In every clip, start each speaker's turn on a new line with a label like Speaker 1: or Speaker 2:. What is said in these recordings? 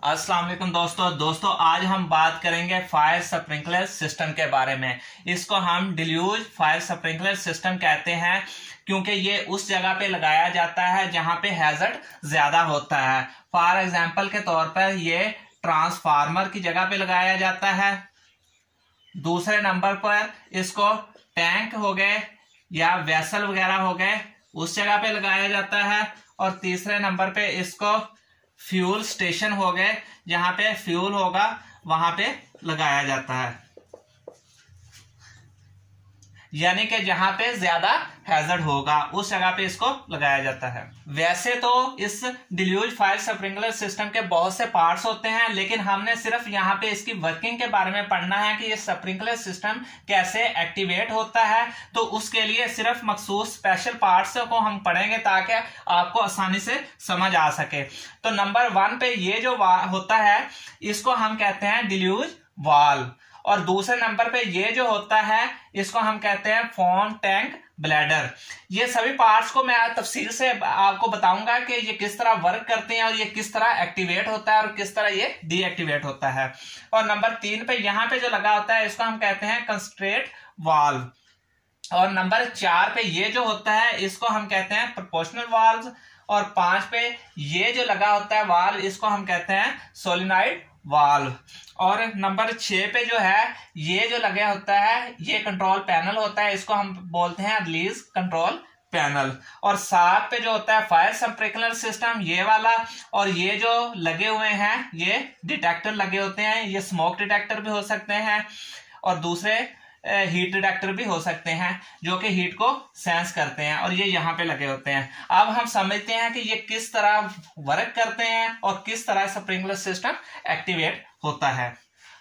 Speaker 1: अस्सलाम वालेकुम दोस्तों। दोस्तों, आज हम बात करेंगे फायर स्प्रिंकलर सिस्टम के बारे में। इसको हम डिल्यूज फायर स्प्रिंकलर सिस्टम कहते हैं, क्योंकि ये उस जगह पे लगाया जाता है जहाँ पे हैजर्ड ज़्यादा होता है। फॉर एग्जांपल के तौर पर ये ट्रांसफार्मर की जगह पे लगाया जाता है। दूसरे नंबर पर इसको टैंक हो गए या वेसल वगैरह हो गए, उस जगह पे लगाया जाता है। और तीसरे नंबर पे इसको फ्यूल स्टेशन हो गए जहाँ पे फ्यूल होगा वहाँ पे लगाया जाता है। यानी कि जहाँ पे ज़्यादा हैजर्ड होगा, उस जगह पे इसको लगाया जाता है। वैसे तो इस डिल्यूज फायर स्प्रिंकलर सिस्टम के बहुत से पार्ट्स होते हैं, लेकिन हमने सिर्फ़ यहाँ पे इसकी वर्किंग के बारे में पढ़ना है कि ये स्प्रिंकलर सिस्टम कैसे एक्टिवेट होता है। तो उसके लिए सिर्फ़ मखसूस स्पेशल पार्ट्स को हम पढ़ेंगे ताकि आपको आसानी से समझ आ सके। तो नंबर वन पे ये जो होता है, इसको हम कहते हैं डिल्यूज वाल और दूसरे नंबर पे ये जो होता है, इसको हम कहते हैं फ़ोन टैंक ब्लैडर ये सभी पार्ट्स को मैं तफसील से आपको बताऊँगा कि ये किस तरह वर्क करते हैं और ये किस तरह एक्टिवेट होता है और किस तरह ये डीएक्टिवेट होता है. और नंबर तीन पे यहाँ पे जो लगा होता है, इसको हम कहते हैं कंस्ट्रेट वाल्व और नंबर चार पे ये जो होता है, इसको हम कहते हैं प्रोपोर्शनल वाल्व और पाँच पे ये जो लगा होता है वाल्व इसको हम कहते हैं सोलिनाइड वाल्व। और नंबर छ पे जो है, ये जो लगे होता है, ये कंट्रोल पैनल होता है, इसको हम बोलते हैं रिलीज़ कंट्रोल पैनल और सात पे जो होता है फायर स्प्रिंकलर सिस्टम ये वाला, और ये जो लगे हुए हैं, ये डिटेक्टर लगे होते हैं, ये स्मोक डिटेक्टर भी हो सकते हैं। और दूसरे हीट डिटेक्टर भी हो सकते हैं, जो कि हीट को सेंस करते हैं, और ये यहाँ पे लगे होते हैं। अब हम समझते हैं कि ये किस तरह वर्क करते हैं, और किस तरह स्प्रिंकलर सिस्टम एक्टिवेट होता है।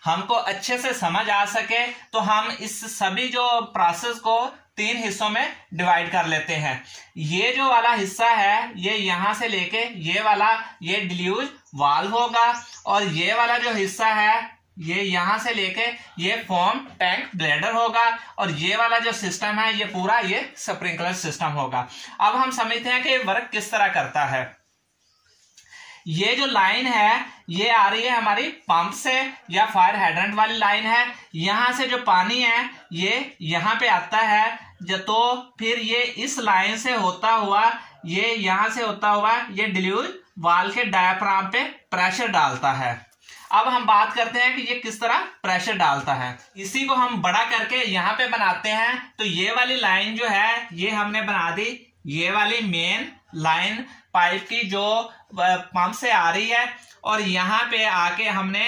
Speaker 1: हमको अच्छे से समझ आ सके तो हम इस सभी जो प्रोसेस को तीन हिस्सों में डिवाइड कर लेते हैं। ये जो वाला हिस्सा है, ये यहाँ से लेके ये वाला, ये डिल्यूज वाल्व होगा, और ये वाला जो हिस्सा है ये यहाँ से लेके ये फॉर्म टैंक ब्लेडर होगा और ये वाला जो सिस्टम है, ये पूरा ये स्प्रिंकलर सिस्टम होगा। अब हम समझते हैं कि वर्क किस तरह करता है। ये जो लाइन है, ये आ रही है हमारी पंप से, या फायर हाइड्रेंट वाली लाइन है। यहाँ से जो पानी है, ये यहाँ पे आता है। तो फिर ये इस लाइन से होता हुआ, ये यहाँ से होता हुआ, ये डिल्यूज वाल के डायाफ्राम पे प्रेशर डालता है। अब हम बात करते हैं कि ये किस तरह प्रेशर डालता है। इसी को हम बड़ा करके यहाँ पे बनाते हैं। तो ये वाली लाइन जो है, ये हमने बना दी। ये वाली मेन लाइन पाइप की जो पंप से आ रही है। और यहाँ पे आके हमने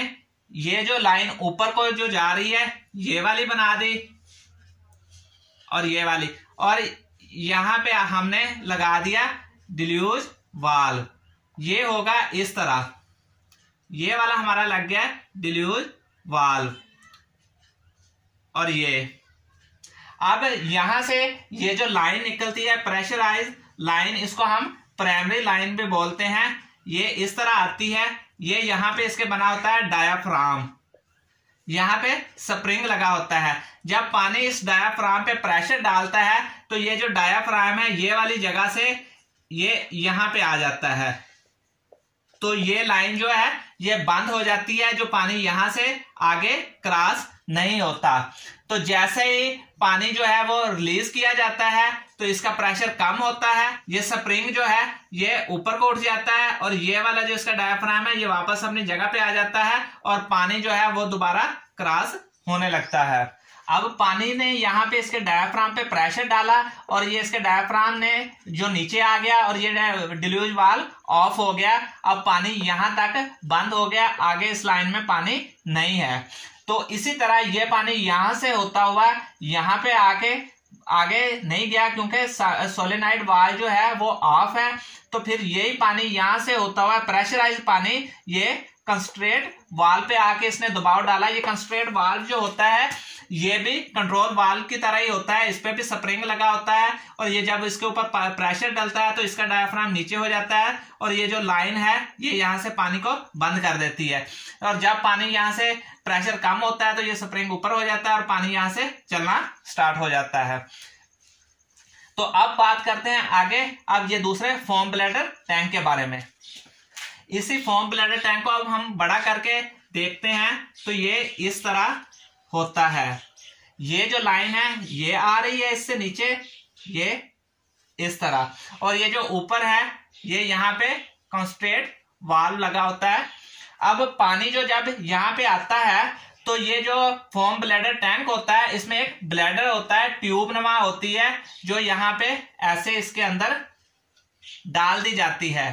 Speaker 1: ये जो लाइन ऊपर को जो जा रही है, ये वाली बना दी। और ये वाली। और यहाँ पे हमने लगा दिया डिल्यूज वाल ये होगा इस तरह। ये वाला हमारा लग गया डिल्यूज वाल्व। और ये। अब यहाँ से ये जो लाइन निकलती है, प्रेशराइज लाइन, इसको हम प्राइमरी लाइन पे बोलते हैं। ये इस तरह आती है। ये यहाँ पे इसके बना होता है डायाफ्राम। यहाँ पे स्प्रिंग लगा होता है। जब पानी इस डायाफ्राम पे प्रेशर डालता है तो ये जो डायाफ्राम है, ये वाली जगह से ये यहाँ पे आ जाता है। तो ये लाइन जो है, ये बंद हो जाती है, जो पानी यहाँ से आगे क्रॉस नहीं होता। तो जैसे ही पानी जो है वो रिलीज़ किया जाता है तो इसका प्रेशर कम होता है, ये स्प्रिंग जो है, ये ऊपर को उठ जाता है और ये वाला जो इसका डायफ्राम है, ये वापस अपनी जगह पे आ जाता है और पानी जो है वो दोबारा क्रॉस होने लगता है। अब पानी ने यहाँ पे इसके डायाफ्राम पे प्रेशर डाला और ये इसके डायाफ्राम ने जो नीचे आ गया और ये डिल्यूज वाल ऑफ़ हो गया। अब पानी यहाँ तक बंद हो गया। आगे इस लाइन में पानी नहीं है। तो इसी तरह ये पानी यहाँ से होता हुआ यहाँ पे आके आगे नहीं गया क्योंकि सोलेनाइड वाल जो है वो ऑफ़ है। तो फिर यही पानी यहाँ से होता हुआ प्रेशराइज पानी, ये कंस्ट्रेट वाल पे आके इसने दबाव डाला। ये कंस्ट्रेट वाल जो होता है, ये भी कंट्रोल वाल्व की तरह ही होता है। इस पर भी स्प्रिंग लगा होता है और ये जब इसके ऊपर प्रेशर डलता है तो इसका डायफ्राम नीचे हो जाता है और ये जो लाइन है, ये यहाँ से पानी को बंद कर देती है। और जब पानी यहाँ से प्रेशर कम होता है तो ये स्प्रिंग ऊपर हो जाता है और पानी यहाँ से चलना स्टार्ट हो जाता है। तो अब बात करते हैं आगे। अब ये दूसरे फॉर्म ब्लेडर टैंक के बारे में। इसी फॉर्म ब्लैडर टैंक को अब हम बड़ा करके देखते हैं। तो ये इस तरह होता है। ये जो लाइन है, ये आ रही है इससे नीचे। ये इस तरह। और ये जो ऊपर है, ये यहाँ पे कॉन्स्ट्रेट वाल लगा होता है। अब पानी जो जब यहाँ पे आता है तो ये जो फॉर्म ब्लैडर टैंक होता है, इसमें एक ब्लैडर होता है ट्यूब नमा होती है, जो यहाँ पे ऐसे इसके अंदर डाल दी जाती है।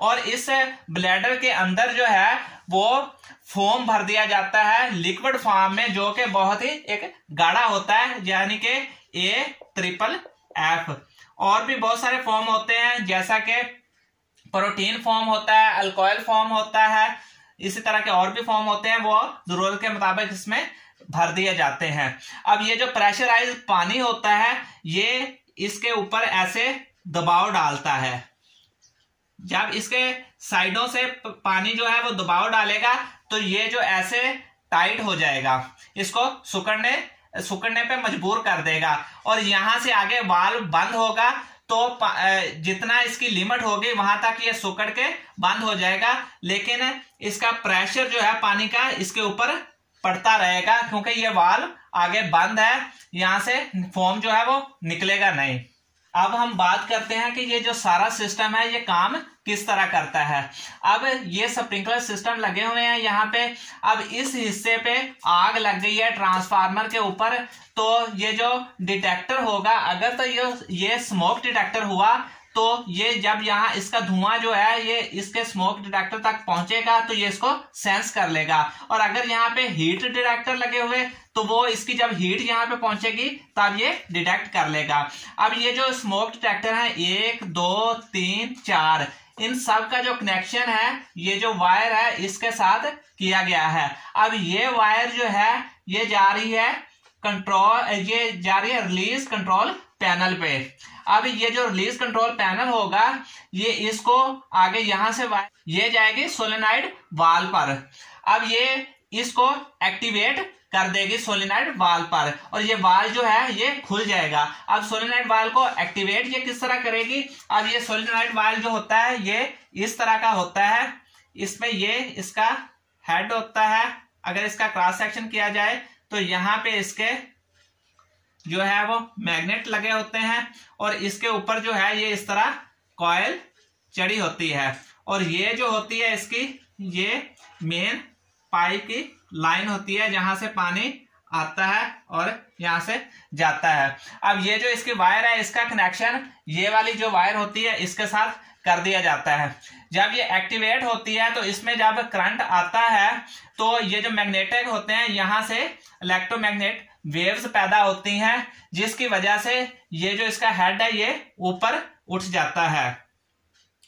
Speaker 1: और इस ब्लैडर के अंदर जो है, वो फोम भर दिया जाता है लिक्विड फॉर्म में, जो कि बहुत ही एक गाढ़ा होता है, यानी कि ए ट्रिपल एफ़ और भी बहुत सारे फॉर्म होते हैं, जैसा कि प्रोटीन फॉर्म होता है अल्कोहल फॉर्म होता है इसी तरह के और भी फॉर्म होते हैं, वो ज़रूरत के मुताबिक इसमें भर दिए जाते हैं। अब ये जो प्रेशराइज पानी होता है, ये इसके ऊपर ऐसे दबाव डालता है। जब इसके साइडों से पानी जो है वो दबाव डालेगा तो ये जो ऐसे टाइट हो जाएगा, इसको सुकड़ने सुकड़ने पे मजबूर कर देगा। और यहाँ से आगे वाल्व बंद होगा तो जितना इसकी लिमिट होगी वहाँ तक ये सुकड़ के बंद हो जाएगा, लेकिन इसका प्रेशर जो है पानी का इसके ऊपर पड़ता रहेगा, क्योंकि ये वाल आगे बंद है, यहाँ से फोम जो है वो निकलेगा नहीं। अब हम बात करते हैं कि ये जो सारा सिस्टम है, ये काम किस तरह करता है। अब ये स्प्रिंकलर सिस्टम लगे हुए हैं यहाँ पे। अब इस हिस्से पे आग लग गई है ट्रांसफार्मर के ऊपर। तो ये जो डिटेक्टर होगा, अगर तो ये ये स्मोक डिटेक्टर हुआ तो ये जब यहाँ इसका धुआँ जो है, ये इसके स्मोक डिटेक्टर तक पहुंचेगा तो ये इसको सेंस कर लेगा। और अगर यहाँ पे हीट डिटेक्टर लगे हुए तो वो इसकी जब हीट यहाँ पे पहुंचेगी, तब ये डिटेक्ट कर लेगा। अब ये जो स्मोक डिटेक्टर है, एक, दो, तीन, चार, इन सब का जो कनेक्शन है, ये जो वायर है, इसके साथ किया गया है। अब ये वायर जो है, ये जा रही है कंट्रोल ये जा रही है रिलीज़ कंट्रोल पैनल पे। अब ये जो रिलीज़ कंट्रोल पैनल होगा, ये इसको आगे यहाँ से ये जाएगी सोलेनाइड वाल पर। अब ये इसको एक्टिवेट कर देगी सोलिनाइड वाल पर। और ये वाल जो है, ये खुल जाएगा। अब सोलिनाइड वाल को एक्टिवेट ये किस तरह करेगी? अब ये सोलिनाइड वाल जो होता है, ये इस तरह का होता है। इसमें ये इसका हेड होता है। अगर इसका क्रॉस सेक्शन किया जाए तो यहाँ पे इसके जो है, वो मैग्नेट लगे होते हैं। और इसके ऊपर जो है, ये इस तरह कॉयल चढ़ी होती है। और ये जो होती है, इसकी ये मेन पाइप की लाइन होती है जहाँ से पानी आता है और यहाँ से जाता है। अब ये जो इसकी वायर है, इसका कनेक्शन ये वाली जो वायर होती है, इसके साथ कर दिया जाता है। जब ये एक्टिवेट होती है तो इसमें जब करंट आता है तो ये जो मैग्नेटिक होते हैं, यहाँ से इलेक्ट्रोमैग्नेट वेव्स पैदा होती हैं, जिसकी वजह से ये जो इसका हेड है, ये ऊपर उठ जाता है।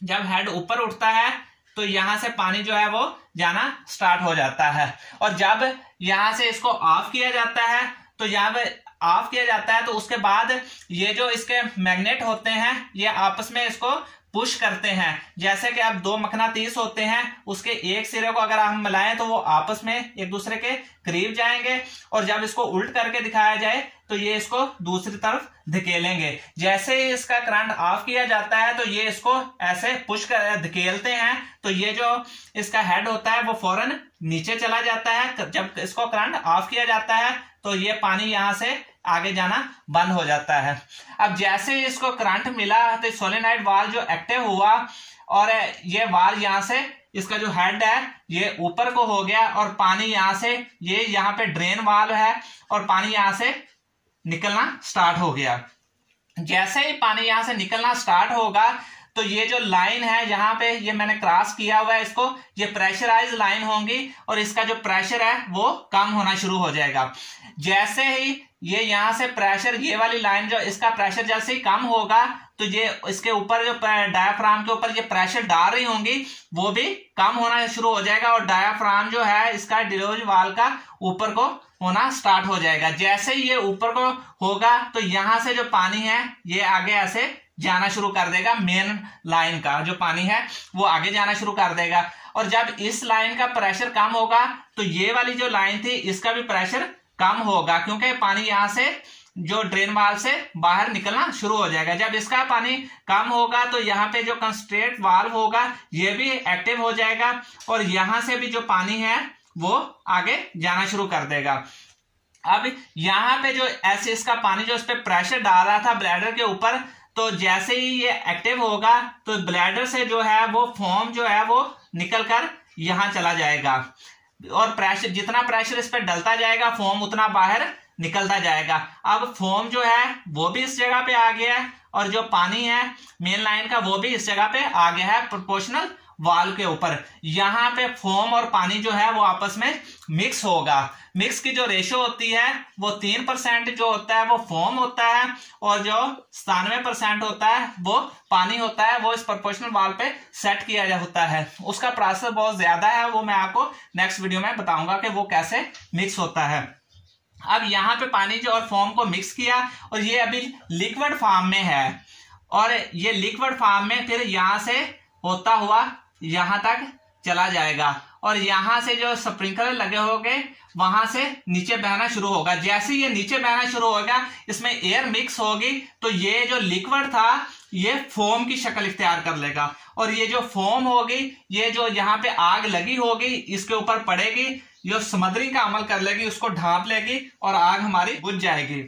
Speaker 1: जब हेड ऊपर उठता है तो यहाँ से पानी जो है वो जाना स्टार्ट हो जाता है। और जब यहाँ से इसको ऑफ़ किया जाता है तो जब ऑफ़ किया जाता है तो उसके बाद ये जो इसके मैग्नेट होते हैं, ये आपस में इसको पुश करते हैं। जैसे कि आप दो मखना तीस होते हैं, उसके एक सिरे को अगर हम मिलाएँ तो वो आपस में एक दूसरे के करीब जाएँगे और जब इसको उल्ट करके दिखाया जाए तो ये इसको दूसरी तरफ़ धकेलेंगे। जैसे ही इसका करंट ऑफ़ किया जाता है तो ये इसको ऐसे पुश कर, धकेलते हैं। तो ये जो इसका हेड होता है वो फ़ौरन नीचे चला जाता है। जब इसको करंट ऑफ़ किया जाता है तो ये पानी यहाँ से आगे जाना बंद हो जाता है। अब जैसे इसको करंट मिला तो सोलेनाइड वाल जो एक्टिव हुआ, और ये वाल यहाँ से, इसका जो हेड है, ये ऊपर को हो गया, और पानी यहाँ से, ये यहाँ पे ड्रेन वाल है, और पानी यहाँ से निकलना स्टार्ट हो गया। जैसे ही पानी यहाँ से निकलना स्टार्ट होगा तो ये जो लाइन है, यहाँ पे ये मैंने क्रॉस किया हुआ है इसको, ये प्रेशराइज लाइन होंगी और इसका जो प्रेशर है, वो कम होना शुरू हो जाएगा। जैसे ही ये यहाँ से प्रेशर ये वाली लाइन जो इसका प्रेशर जैसे ही कम होगा तो ये इसके ऊपर जो डायाफ्राम के ऊपर ये प्रेशर डाल रही होंगी, वो भी कम होना शुरू हो जाएगा और डायाफ्राम जो है, इसका डिलोज वाल का ऊपर को होना स्टार्ट हो जाएगा। जैसे ही ये ऊपर को होगा तो यहाँ से जो पानी है, ये आगे ऐसे जाना शुरू कर देगा मेन लाइन का। जो पानी है, वो आगे जाना शुरू कर देगा। और जब इस लाइन का प्रेशर कम होगा तो ये वाली जो लाइन थी, इसका भी प्रेशर कम होगा। क्योंकि पानी यहाँ से, जो ड्रेन वाल से बाहर निकलना शुरू हो जाएगा। जब इसका पानी कम होगा तो यहाँ पे जो कंस्ट्रेट वाल्व होगा, ये भी एक्टिव हो जाएगा। और यहाँ से भी जो पानी है, वो आगे जाना शुरू कर देगा। अब यहाँ पे जो ऐसे इसका पानी जो इस पर प्रेशर डाल रहा था ब्लैडर के ऊपर तो जैसे ही ये एक्टिव होगा तो ब्लैडर से जो है, वो फॉर्म जो है, वो निकल कर यहाँ चला जाएगा। और प्रेशर जितना प्रेशर इस पर डलता जाएगा फॉर्म उतना बाहर निकलता जाएगा। अब फॉर्म जो है, वो भी इस जगह पे आ गया है, और जो पानी है मेन लाइन का, वो भी इस जगह पे आ गया है प्रोपोर्शनल वाल के ऊपर। यहाँ पे फोम और पानी जो है वो आपस में मिक्स होगा। मिक्स की जो रेशियो होती है, वो तीन परसेंट जो होता है वो फोम होता है और जो सतानवे परसेंट होता है वो पानी होता है, वो इस प्रोपोर्शनल वाल पे सेट किया जा होता है। उसका प्रोसेस बहुत ज़्यादा है, वो मैं आपको नेक्स्ट वीडियो में बताऊँगा कि वो कैसे मिक्स होता है। अब यहाँ पे पानी जो और फॉर्म को मिक्स किया और ये अभी लिक्विड फॉर्म में है। और ये लिक्विड फॉर्म में फिर यहाँ से होता हुआ यहाँ तक चला जाएगा। और यहाँ से जो स्प्रिंकलर लगे होंगे, वहाँ से नीचे बहना शुरू होगा। जैसे ये नीचे बहना शुरू होगा, इसमें एयर मिक्स होगी तो ये जो लिक्विड था, ये फोम की शक्ल इख्तियार कर लेगा। और ये जो फोम होगी, ये जो यहाँ पे आग लगी होगी, इसके ऊपर पड़ेगी जो समुद्री का अमल कर लेगी, उसको ढांप लेगी, और आग हमारी बुझ जाएगी।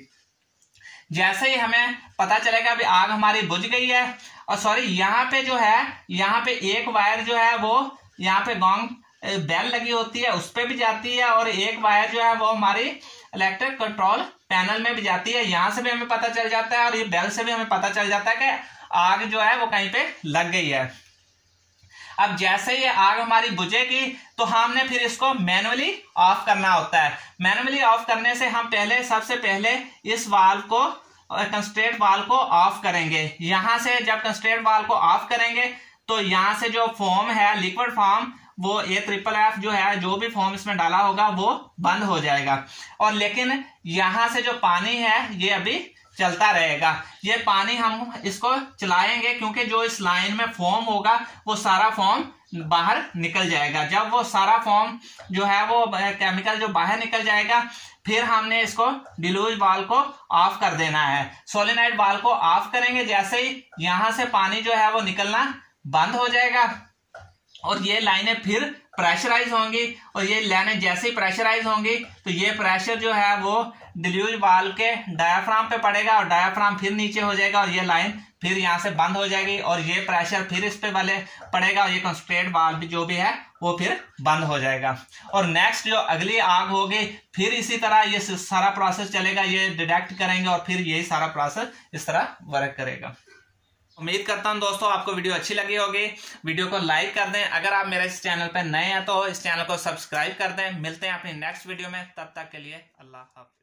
Speaker 1: जैसे ही हमें पता चलेगा अभी आग हमारी बुझ गई है और सॉरी यहाँ पे जो है, यहाँ पे एक वायर जो है वो, यहाँ पे गोंग बेल लगी होती है, उस पर भी जाती है और एक वायर जो है वो हमारी इलेक्ट्रिक कंट्रोल पैनल में भी जाती है। यहाँ से भी हमें पता चल जाता है और ये बेल से भी हमें पता चल जाता है कि आग जो है वो कहीं पे लग गई है। अब जैसे ये आग हमारी बुझेगी तो हमने फिर इसको मैनुअली ऑफ़ करना होता है। मैनुअली ऑफ़ करने से हम पहले, सबसे पहले इस वाल को कंस्ट्रेट वाल को ऑफ़ करेंगे, यहाँ से जब कंस्ट्रेट वाल को ऑफ़ करेंगे तो यहाँ से जो फॉर्म है लिक्विड फॉर्म वो ए ट्रिपल एफ़ जो है, जो भी फॉर्म इसमें डाला होगा, वो बंद हो जाएगा। और लेकिन यहाँ से जो पानी है, ये अभी चलता रहेगा। ये पानी हम इसको चलाएँगे, क्योंकि जो इस लाइन में फॉर्म होगा, वो सारा फॉर्म बाहर निकल जाएगा। जब वो सारा फॉर्म जो है वो केमिकल जो बाहर निकल जाएगा, फिर हमने इसको डिलूज वाल को ऑफ़ कर देना है। सोलिनाइड वाल को ऑफ़ करेंगे, जैसे ही यहाँ से पानी जो है वो निकलना बंद हो जाएगा, और ये लाइनें फिर प्रेशराइज होंगी, और ये लाइनें जैसे ही प्रेशराइज होंगी तो ये प्रेशर जो है वो डिल्यूज वाल के डायाफ्राम पे पड़ेगा, और डायाफ्राम फिर नीचे हो जाएगा, और ये लाइन फिर यहाँ से बंद हो जाएगी और ये प्रेशर फिर इस पे वाले पड़ेगा और ये कंस्ट्रेट वाल भी जो भी है, वो फिर बंद हो जाएगा। और नेक्स्ट जो अगली आग होगी, फिर इसी तरह ये सारा प्रोसेस चलेगा, ये डिटेक्ट करेंगे और फिर यही सारा प्रोसेस इस तरह वर्क करेगा। उम्मीद करता हूँ दोस्तों आपको वीडियो अच्छी लगी होगी। वीडियो को लाइक कर दें। अगर आप मेरे इस चैनल पर नए हैं तो इस चैनल को सब्सक्राइब कर दें। मिलते हैं अपनी नेक्स्ट वीडियो में। तब तक के लिए अल्लाह हाफिज।